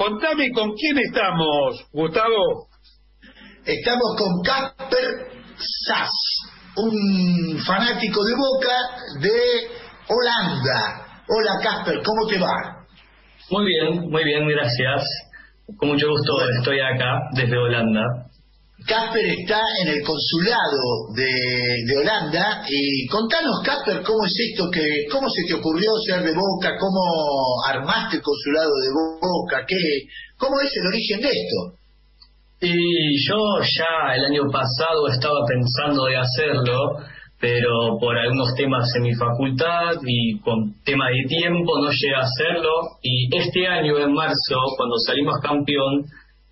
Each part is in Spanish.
Contame con quién estamos, Gustavo. Estamos con Casper Sass, un fanático de Boca de Holanda. Hola Casper, ¿cómo te va? Muy bien, muy bien, gracias. Con mucho gusto estoy acá desde Holanda. Casper está en el consulado de, Holanda y contanos, Casper, cómo es esto que, cómo se te ocurrió ser de Boca, cómo armaste el consulado de Boca, qué, cómo es el origen de esto. Y yo ya el año pasado estaba pensando de hacerlo, pero por algunos temas en mi facultad y con tema de tiempo no llegué a hacerlo. Y este año, en marzo, cuando salimos campeón,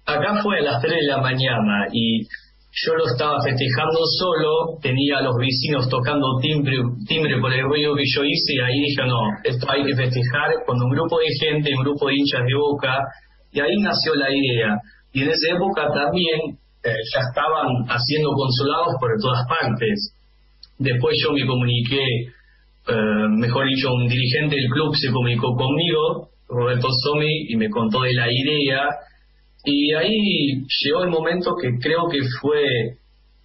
acá fue a las 3 de la mañana y yo lo estaba festejando solo, tenía a los vecinos tocando timbre, timbre por el ruido que yo hice y ahí dije, no, esto hay que festejar con un grupo de gente, un grupo de hinchas de boca, y ahí nació la idea. Y en esa época también eh, ya estaban haciendo consulados por todas partes. Después yo me comuniqué, eh, mejor dicho, un dirigente del club se comunicó conmigo, Roberto Somi, y me contó de la idea y ahí llegó el momento que creo que fue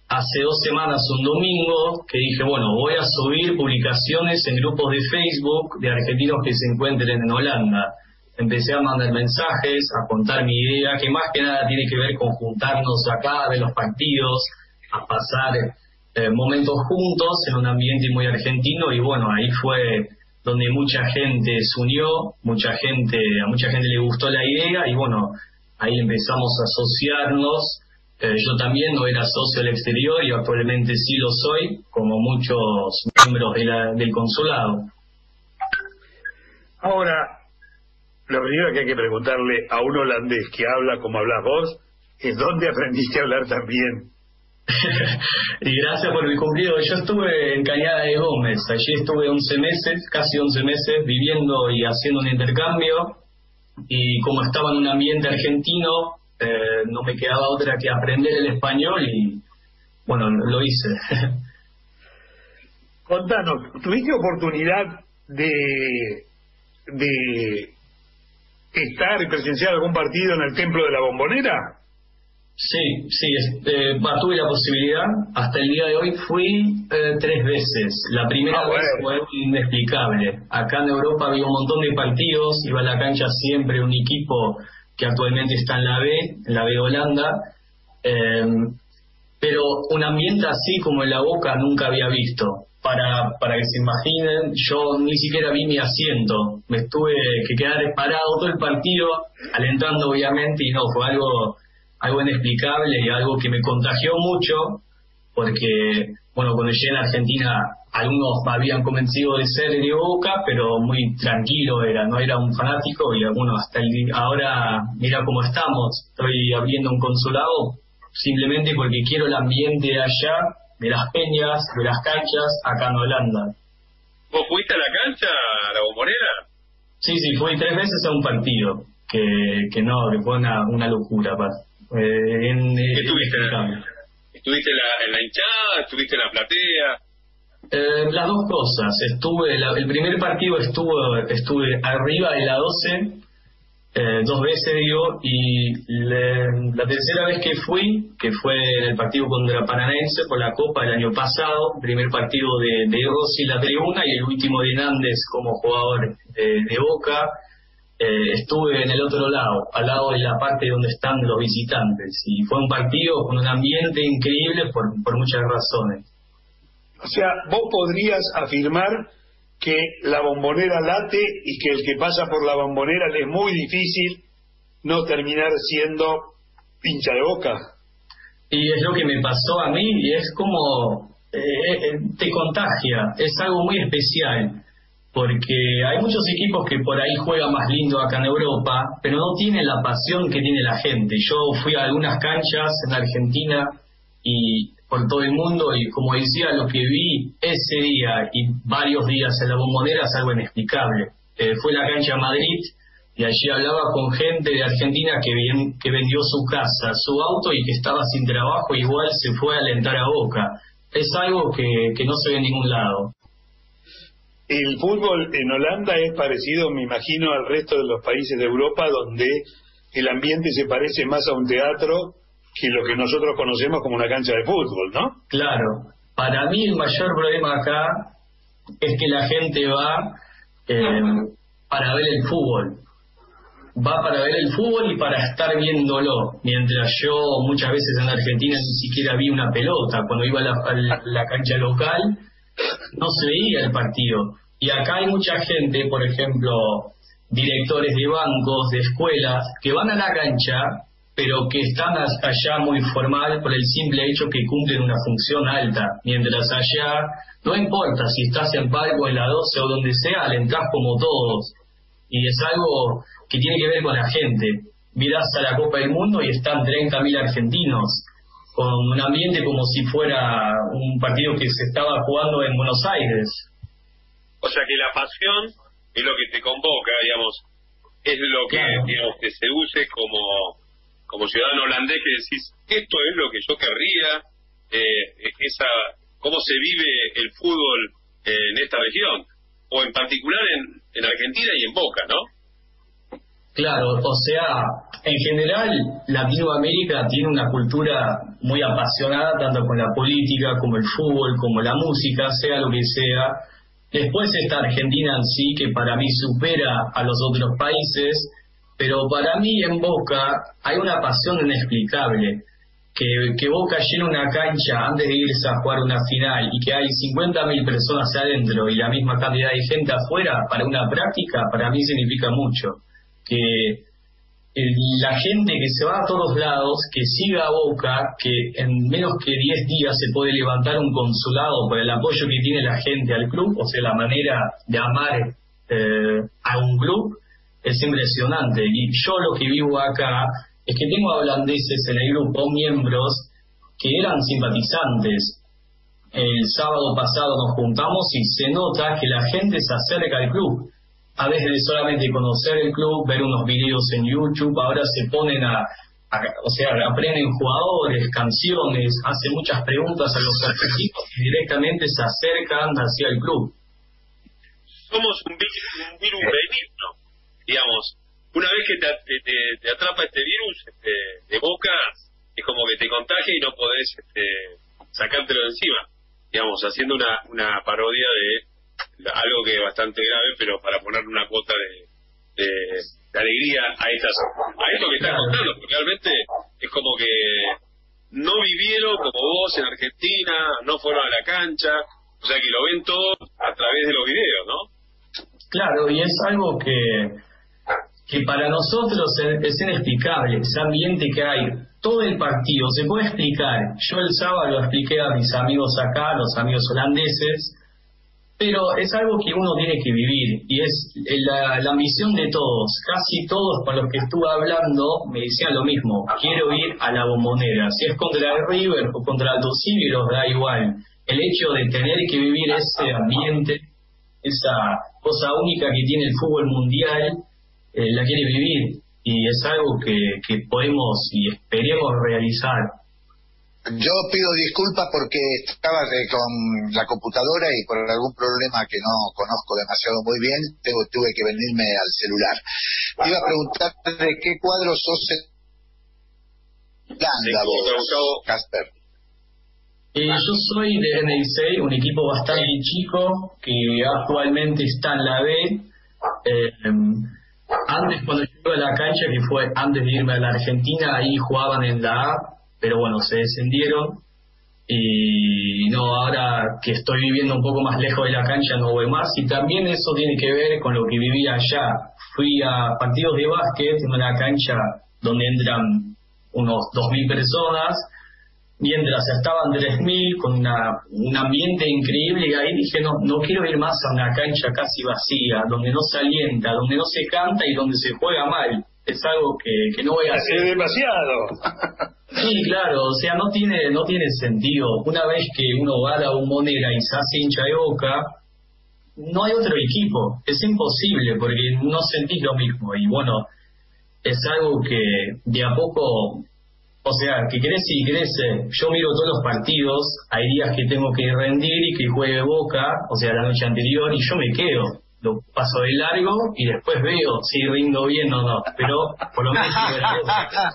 hace dos semanas, un domingo, que dije, bueno, voy a subir publicaciones en grupos de Facebook de argentinos que se encuentren en Holanda. Empecé a mandar mensajes, a contar mi idea, que más que nada tiene que ver con juntarnos acá, de los partidos, a pasar eh, momentos juntos en un ambiente muy argentino y bueno, ahí fue donde mucha gente se unió, mucha gente, a mucha gente le gustó la idea y bueno, ahí empezamos a asociarnos. Eh, yo también no era socio del exterior y actualmente sí lo soy, como muchos miembros del consulado. Ahora, lo primero que hay que preguntarle a un holandés que habla como hablas vos es dónde aprendiste a hablar también. y gracias por mi cumplido. Yo estuve en Cañada de Gómez, allí estuve 11 meses, casi 11 meses, viviendo y haciendo un intercambio y como estaba en un ambiente argentino, eh, no me quedaba otra que aprender el español y bueno, lo hice. Contanos, ¿tuviste oportunidad de, de estar y presenciar algún partido en el Templo de la Bombonera? Sí, sí, eh, tuve la posibilidad. Hasta el día de hoy fui eh, tres veces. La primera ah, vez fue inexplicable. Acá en Europa había un montón de partidos, iba a la cancha siempre un equipo que actualmente está en la B, en la B Holanda. Eh, pero un ambiente así como en la Boca nunca había visto. Para, para que se imaginen, yo ni siquiera vi mi asiento. Me tuve que quedar parado todo el partido, alentando obviamente, y no, fue algo algo inexplicable y algo que me contagió mucho, porque, bueno, cuando llegué a Argentina, algunos me habían convencido de ser de Boca, pero muy tranquilo era, no era un fanático, y bueno, hasta el, ahora, mira cómo estamos, estoy abriendo un consulado simplemente porque quiero el ambiente de allá, de las peñas, de las canchas, acá en Holanda. ¿Vos fuiste a la cancha, a la bombonera? Sí, sí, fui tres veces a un partido, que, que no, que fue una, una locura. Eh, en, ¿Qué estuviste? ¿Estuviste en la, hinchada? ¿Estuviste en la platea? Eh, las dos cosas. Estuve, el primer partido estuvo, estuve arriba de la 12, eh, dos veces digo, y la tercera vez que fui, que fue en el partido contra Paranaense por la Copa el año pasado, primer partido de, de Rossi la tribuna y el último de Nández como jugador de Boca, eh, estuve en el otro lado, al lado de la parte donde están los visitantes. Y fue un partido con un ambiente increíble por, por muchas razones. O sea, vos podrías afirmar que la bombonera late y que el que pasa por la bombonera le es muy difícil no terminar siendo pincha de boca. Y es lo que me pasó a mí y es como eh, eh, te contagia, es algo muy especial porque hay muchos equipos que por ahí juegan más lindo acá en Europa, pero no tienen la pasión que tiene la gente. Yo fui a algunas canchas en Argentina y por todo el mundo y como decía, lo que vi ese día y varios días en la bombonera es algo inexplicable. Eh, fue la cancha Madrid y allí hablaba con gente de Argentina que, vendió su casa, su auto y que estaba sin trabajo, igual se fue a alentar a Boca. Es algo que no se ve en ningún lado. El fútbol en Holanda es parecido, me imagino, al resto de los países de Europa donde el ambiente se parece más a un teatro que lo que nosotros conocemos como una cancha de fútbol, ¿no? Claro. Para mí el mayor problema acá es que la gente va eh, para ver el fútbol. Va para ver el fútbol y para estar viéndolo. Mientras yo muchas veces en Argentina ni siquiera vi una pelota. Cuando iba a la, la cancha local no se veía el partido. Y acá hay mucha gente, por ejemplo, directores de bancos, de escuelas, que van a la cancha, pero que están allá muy formal por el simple hecho que cumplen una función alta, mientras allá no importa si estás en palco en la 12 o donde sea, le entras como todos. Y es algo que tiene que ver con la gente. Mirás a la Copa del Mundo y están 30.000 argentinos, con un ambiente como si fuera un partido que se estaba jugando en Buenos Aires. O sea que la pasión es lo que te convoca, digamos, es lo que, digamos, que se use como, como ciudadano holandés que decís, esto es lo que yo querría, eh, esa, cómo se vive el fútbol en esta región, o en particular en, en Argentina y en Boca, ¿no? Claro, o sea, en general Latinoamérica tiene una cultura muy apasionada tanto con la política como el fútbol, como la música, sea lo que sea, Después está Argentina en sí, que para mí supera a los otros países, pero para mí en Boca hay una pasión inexplicable. Que, que Boca llena una cancha antes de irse a jugar una final y que hay 50.000 personas adentro y la misma cantidad de gente afuera para una práctica, para mí significa mucho. Que la gente que se va a todos lados, que siga a Boca, que en menos que 10 días se puede levantar un consulado por el apoyo que tiene la gente al club, o sea, la manera de amar eh, a un club, es impresionante. Y yo lo que vivo acá es que tengo holandeses en el grupo, miembros, que eran simpatizantes. El sábado pasado nos juntamos y se nota que la gente se acerca al club a veces de solamente conocer el club, ver unos videos en YouTube, ahora se ponen a, o sea, aprenden jugadores, canciones, hacen muchas preguntas a los argentinos y directamente se acercan hacia el club. Somos un virus, un virus benigno, digamos. Una vez que te, te, atrapa este virus este, de boca, es como que te contagia y no podés este, sacártelo de encima. Digamos, haciendo una, una parodia de algo que es bastante grave, pero para poner una cuota de, de, alegría a estas a esto que estás contando, porque realmente es como que no vivieron como vos en Argentina, no fueron a la cancha, o sea que lo ven todo a través de los videos, ¿no? Claro, y es algo que, que para nosotros es inexplicable, ese ambiente que hay, todo el partido, se puede explicar. Yo el sábado lo expliqué a mis amigos acá, los amigos holandeses, pero es algo que uno tiene que vivir y es la, ambición de todos. Casi todos con los que estuve hablando me decían lo mismo, quiero ir a la bombonera. Si es contra el River o contra los da igual. El hecho de tener que vivir ese ambiente, esa cosa única que tiene el fútbol mundial, eh, la quiere vivir y es algo que podemos y esperemos realizar. Yo pido disculpas porque estaba con la computadora y por algún problema que no conozco demasiado muy bien, tengo, tuve que venirme al celular. Te iba a preguntar de qué cuadro sos vos, Casper. Eh, yo soy de NI6, un equipo bastante chico que actualmente está en la B. Eh, antes cuando yo iba a la cancha, que fue antes de irme a la Argentina, ahí jugaban en la A pero bueno, se descendieron y no, ahora que estoy viviendo un poco más lejos de la cancha no voy más y también eso tiene que ver con lo que vivía allá. Fui a partidos de básquet en una cancha donde entran unos 2.000 personas, mientras estaban 3.000 con una, un ambiente increíble y ahí dije, no, no quiero ir más a una cancha casi vacía, donde no se alienta, donde no se canta y donde se juega mal es algo que, que no voy a hacer. Es demasiado. Sí, claro, o sea, no tiene, no tiene sentido. Una vez que uno va a la bombonera y se hace hincha de boca, no hay otro equipo. Es imposible porque no sentís lo mismo. Y bueno, es algo que de a poco, o sea, que crece y crece. Yo miro todos los partidos, hay días que tengo que rendir y que juegue boca, o sea, la noche anterior, y yo me quedo lo paso de largo y después veo si rindo bien o no, pero por lo menos...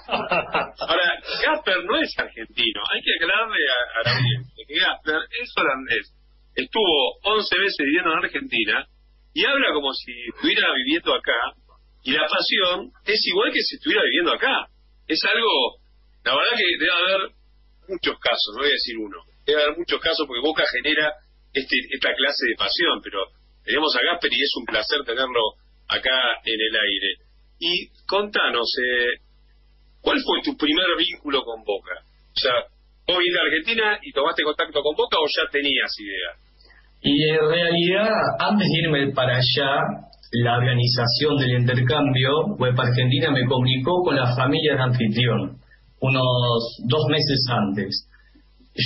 Ahora, Gasper no es argentino, hay que aclararle a, a la que Gasper es holandés, estuvo 11 veces viviendo en Argentina y habla como si estuviera viviendo acá. Y la pasión es igual que si estuviera viviendo acá. Es algo, la verdad que debe haber muchos casos, no voy a decir uno, debe haber muchos casos porque Boca genera este, esta clase de pasión, pero tenemos a Gasper y es un placer tenerlo acá en el aire. Y contanos, eh, ¿cuál fue tu primer vínculo con Boca? O sea, vos viniste a Argentina y tomaste contacto con Boca o ya tenías idea? Y en realidad, antes de irme para allá, la organización del intercambio Web Argentina me comunicó con la familia de anfitrión unos dos meses antes.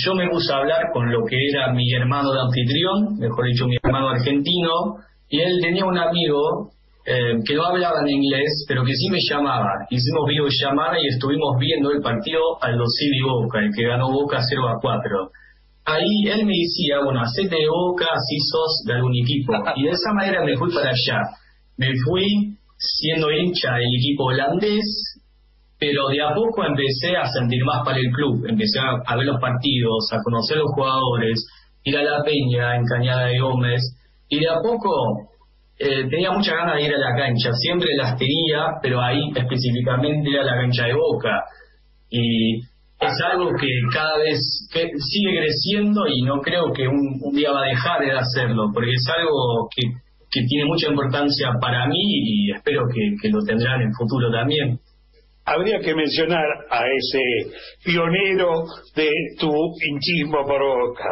Yo me puse a hablar con lo que era mi hermano de anfitrión, mejor dicho, mi hermano argentino, y él tenía un amigo eh, que no hablaba en inglés, pero que sí me llamaba. Hicimos videollamada y estuvimos viendo el partido al City Boca, el que ganó Boca 0 a 4 ahí él me decía, bueno, hacete de boca, así sos de algún equipo. Y de esa manera me fui para allá. Me fui siendo hincha del equipo holandés, pero de a poco empecé a sentir más para el club. Empecé a, ver los partidos, a conocer los jugadores, ir a la Peña en Cañada de Gómez. Y de a poco eh, tenía mucha ganas de ir a la cancha. Siempre las tenía, pero ahí específicamente a la cancha de boca. Y es algo que cada vez sigue creciendo y no creo que un, día va a dejar de hacerlo, porque es algo que, tiene mucha importancia para mí y espero que, lo tendrán en futuro también. Habría que mencionar a ese pionero de tu hinchismo por boca.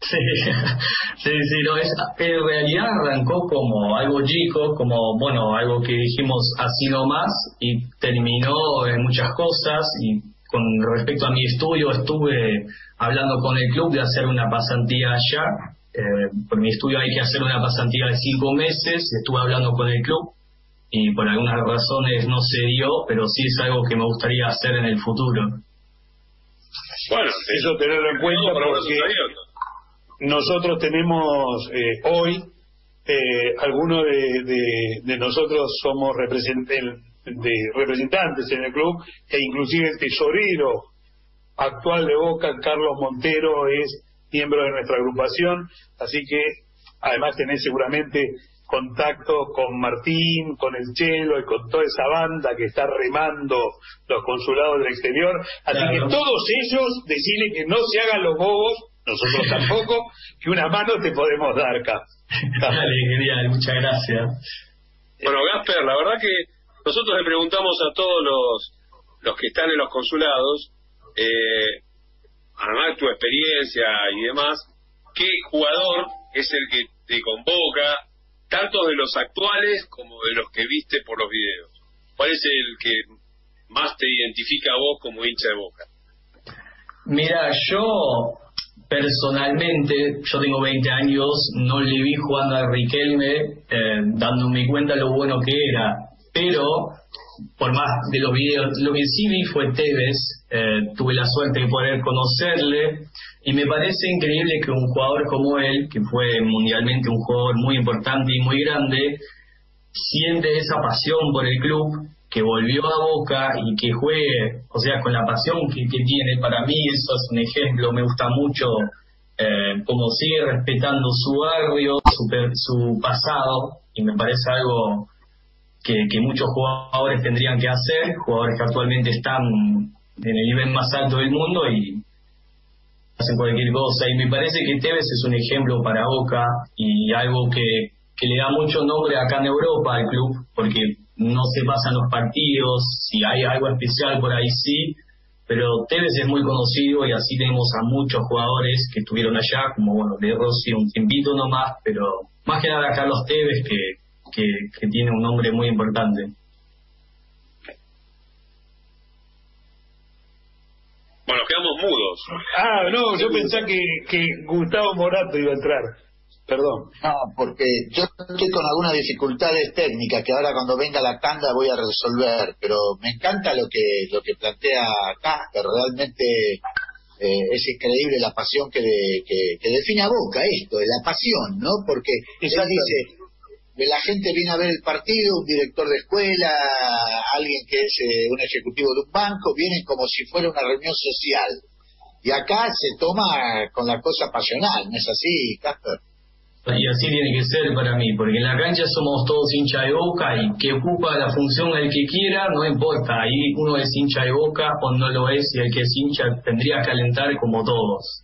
Sí, sí, sí, no, es, en realidad arrancó como algo chico, como, bueno, algo que dijimos así nomás y terminó en muchas cosas y con respecto a mi estudio, estuve hablando con el club de hacer una pasantía allá. Eh, por mi estudio hay que hacer una pasantía de cinco meses. Estuve hablando con el club y por algunas razones no se dio, pero sí es algo que me gustaría hacer en el futuro. Bueno, eso tenerlo en cuenta porque nosotros tenemos eh, hoy, eh, algunos de, nosotros somos representantes de representantes en el club e inclusive el tesorero actual de Boca, Carlos Montero, es miembro de nuestra agrupación, así que además tenés seguramente contacto con Martín, con el Chelo y con toda esa banda que está remando los consulados del exterior, así que todos ellos deciden que no se hagan los bobos, nosotros tampoco, que una mano te podemos dar acá. Dale, genial, muchas gracias. Bueno, Gasper, la verdad que nosotros le preguntamos a todos los, los que están en los consulados, eh, además de tu experiencia y demás, ¿qué jugador es el que te convoca, tanto de los actuales como de los que viste por los videos? ¿Cuál es el que más te identifica a vos como hincha de boca? Mira, yo personalmente, yo tengo 20 años, no le vi jugando a Riquelme, eh, dándome cuenta lo bueno que era pero por más de los videos, lo que sí vi fue Tevez, eh, tuve la suerte de poder conocerle y me parece increíble que un jugador como él, que fue mundialmente un jugador muy importante y muy grande, siente esa pasión por el club, que volvió a Boca y que juegue, o sea, con la pasión que, tiene, para mí eso es un ejemplo, me gusta mucho eh, como sigue respetando su barrio, su, su pasado, y me parece algo que, muchos jugadores tendrían que hacer, jugadores que actualmente están en el nivel más alto del mundo y hacen cualquier cosa. Y me parece que Tevez es un ejemplo para Boca y algo que, que le da mucho nombre acá en Europa al club, porque no se pasan los partidos, si hay algo especial por ahí sí, pero Tevez es muy conocido y así tenemos a muchos jugadores que estuvieron allá, como bueno, de Rossi un tiempito nomás, pero más que nada Carlos Tevez que que, tiene un nombre muy importante. Bueno, quedamos mudos. Ah, no, yo pensé que, que Gustavo Morato iba a entrar. Perdón. No, porque yo estoy con algunas dificultades técnicas que ahora cuando venga la tanda voy a resolver, pero me encanta lo que lo que plantea acá, que realmente eh, es increíble la pasión que, que, define a Boca esto, la pasión, ¿no? Porque él dice, la gente viene a ver el partido, un director de escuela, alguien que es eh, un ejecutivo de un banco, vienen como si fuera una reunión social. Y acá se toma con la cosa pasional, ¿no es así, Casper? Y así tiene que ser para mí, porque en la cancha somos todos hincha de boca y que ocupa la función el que quiera, no importa. Ahí uno es hincha de boca o no lo es y el que es hincha tendría que alentar como todos.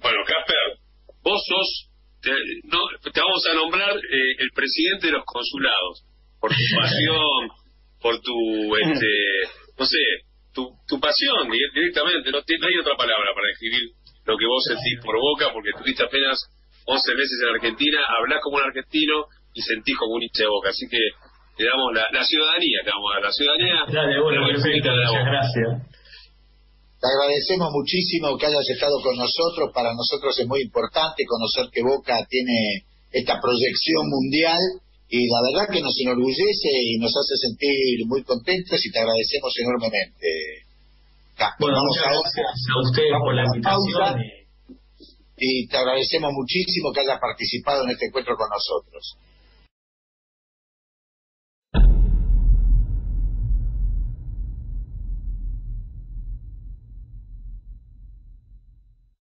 Bueno, Casper, vos sos, te, no, te vamos a nombrar eh, el presidente de los consulados, por tu pasión, por tu, este, no sé, tu, tu pasión directamente, no, no hay otra palabra para describir lo que vos sentís por boca, porque tuviste apenas 11 meses en Argentina, hablás como un argentino y sentís como un hincha de boca. Así que le damos la, la ciudadanía, te damos a la ciudadanía. Dale, bueno, perfecto, muchas gracias. Te agradecemos muchísimo que hayas estado con nosotros. Para nosotros es muy importante conocer que Boca tiene esta proyección mundial y la verdad que nos enorgullece y nos hace sentir muy contentos y te agradecemos enormemente. Bueno, muchas gracias a ustedes por la invitación y te agradecemos muchísimo que hayas participado en este encuentro con nosotros.